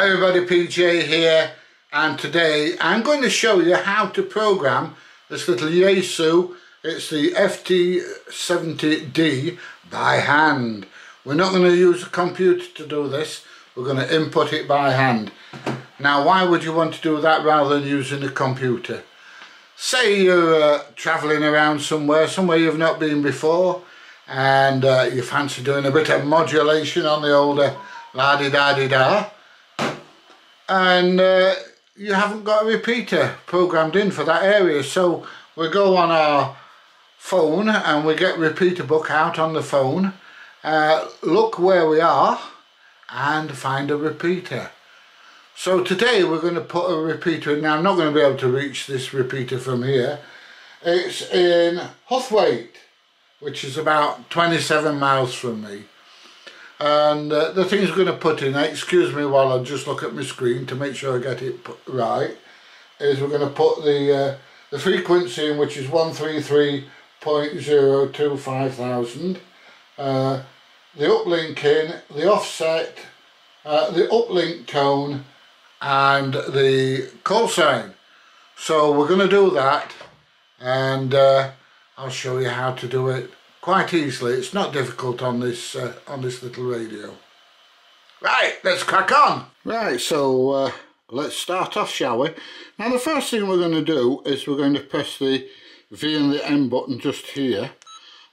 Hi everybody, PJ here and today I'm going to show you how to program this little Yaesu. It's the FT70D by hand. We're not going to use a computer to do this, we're going to input it by hand. Now why would you want to do that rather than using a computer? Say you're uh, travelling around somewhere, somewhere you've not been before and uh, you fancy doing a bit of modulation on the older la-di-da-di-da and uh, you haven't got a repeater programmed in for that area. So we go on our phone and we get RepeaterBook out on the phone uh, look where we are and find a repeater. So today we're going to put a repeater in. Now I'm not going to be able to reach this repeater from here. It's in Huthwaite which is about 27 miles from me and uh, the things we're going to put in, excuse me while I just look at my screen to make sure I get it right, is we're going to put the uh, the frequency in which is 133.025,000, uh, the uplink in, the offset, uh, the uplink tone and the call sign. So we're going to do that and uh, I'll show you how to do it quite easily. It's not difficult on this uh, on this little radio. Right, let's crack on. Right, so uh, let's start off, shall we? Now the first thing we're going to do is we're going to press the V and the M button just here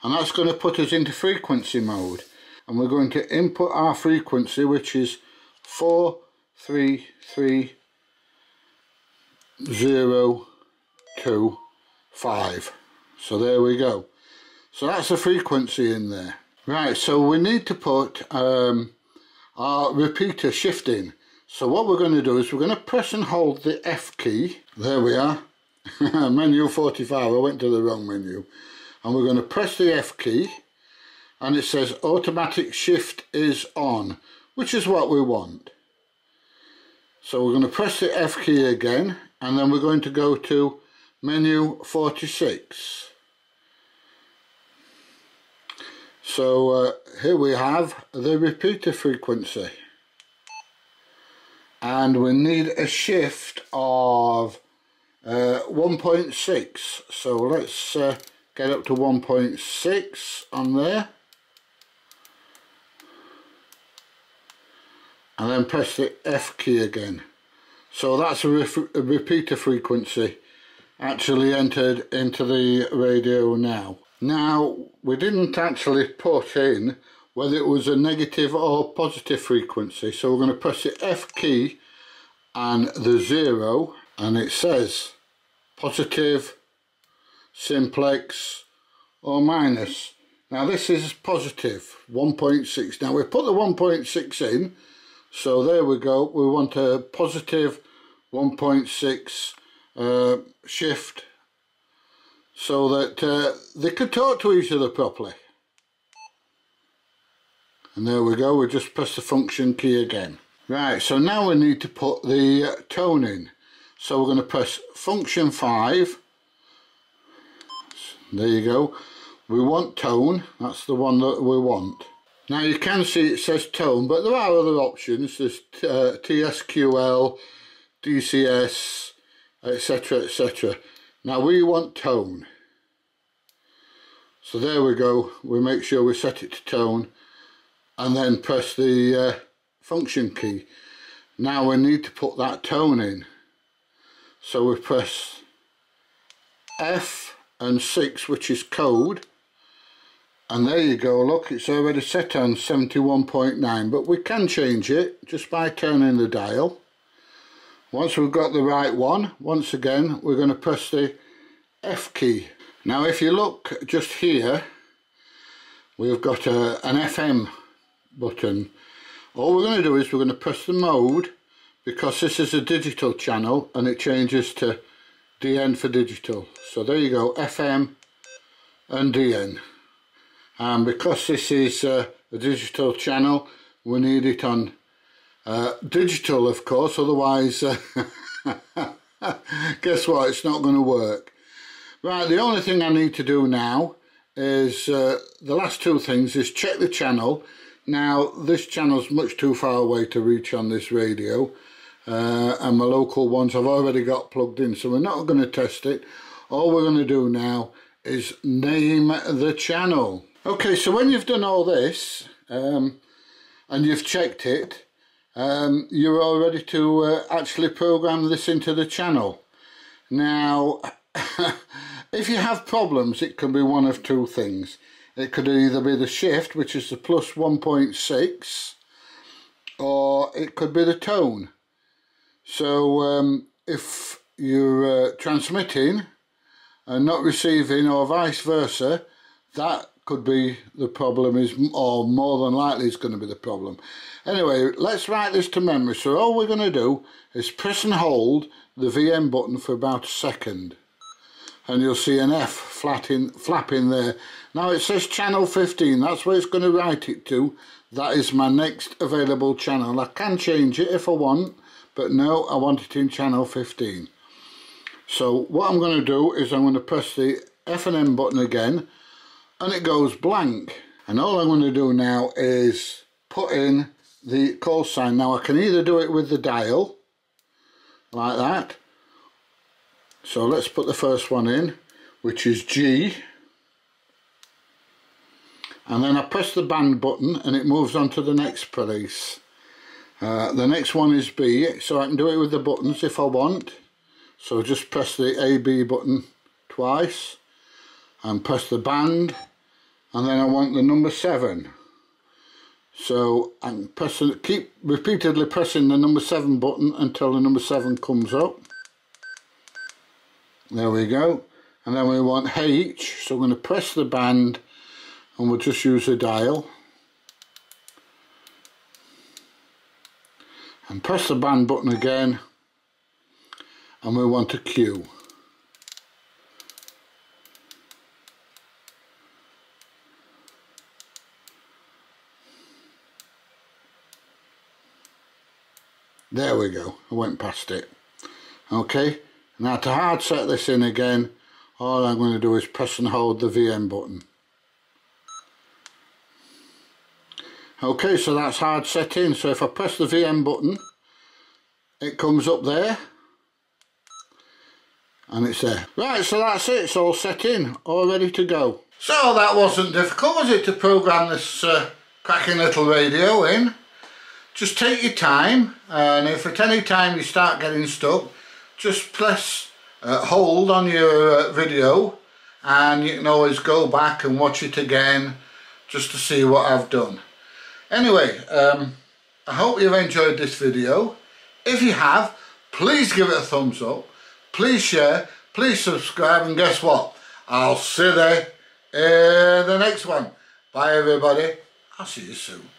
and that's going to put us into frequency mode and we're going to input our frequency which is 433.025 so there we go so that's the frequency in there. Right, so we need to put um, our repeater shift in. So what we're going to do is we're going to press and hold the F key. There we are. menu 45, I went to the wrong menu. And we're going to press the F key and it says automatic shift is on, which is what we want. So we're going to press the F key again and then we're going to go to menu 46. So uh, here we have the repeater frequency. And we need a shift of uh, 1.6 so let's uh, get up to 1.6 on there. And then press the F key again. So that's a, a repeater frequency actually entered into the radio now now, we didn't actually put in whether it was a negative or positive frequency. So we're going to press the F key and the zero and it says positive, simplex or minus. Now this is positive, 1.6. Now we put the 1.6 in, so there we go. We want a positive 1.6 uh, shift so that uh, they could talk to each other properly. And there we go, we just press the function key again. Right, so now we need to put the uh, tone in. So we're going to press function 5. There you go. We want tone, that's the one that we want. Now you can see it says tone, but there are other options. There's uh, TSQL, DCS, etc, etc. Now we want tone. So there we go. We make sure we set it to tone and then press the uh, function key. Now we need to put that tone in. So we press F and 6 which is code and there you go look it's already set on 71.9 but we can change it just by turning the dial once we've got the right one, once again, we're going to press the F key. Now if you look just here, we've got a, an FM button. All we're going to do is we're going to press the mode because this is a digital channel and it changes to DN for digital. So there you go, FM and DN. And because this is uh, a digital channel, we need it on uh, digital, of course, otherwise, uh, guess what, it's not going to work. Right, the only thing I need to do now is, uh, the last two things is check the channel. Now this channel's much too far away to reach on this radio uh, and my local ones I've already got plugged in so we're not going to test it. All we're going to do now is name the channel. Okay so when you've done all this um, and you've checked it um, you're all ready to uh, actually program this into the channel. Now if you have problems it can be one of two things it could either be the shift, which is the plus 1.6, or it could be the tone. So um, if you're uh, transmitting and not receiving or vice versa, that could be the problem is or more than likely is going to be the problem anyway let's write this to memory so all we're going to do is press and hold the VM button for about a second and you'll see an F flat in, flapping there. Now it says channel 15, that's where it's going to write it to. That is my next available channel. I can change it if I want, but no, I want it in channel 15. So what I'm going to do is I'm going to press the F and M button again, and it goes blank. And all I'm going to do now is put in the call sign. Now I can either do it with the dial, like that, so let's put the first one in, which is G. And then I press the band button and it moves on to the next place. Uh, the next one is B, so I can do it with the buttons if I want. So just press the AB button twice and press the band and then I want the number 7. So I'm pressing, keep repeatedly pressing the number 7 button until the number 7 comes up. There we go. And then we want H, so I'm going to press the band and we'll just use the dial. And press the band button again and we want a Q. There we go, I went past it. Okay, now to hard set this in again, all I'm going to do is press and hold the VM button. Okay, so that's hard set in. So if I press the VM button, it comes up there. And it's there. Right, so that's it. It's all set in, all ready to go. So that wasn't difficult, was it, to program this uh, cracking little radio in? Just take your time, and if at any time you start getting stuck, just press uh, hold on your uh, video and you can always go back and watch it again just to see what I've done. Anyway, um, I hope you've enjoyed this video. If you have, please give it a thumbs up, please share, please subscribe and guess what? I'll see you there in the next one. Bye everybody, I'll see you soon.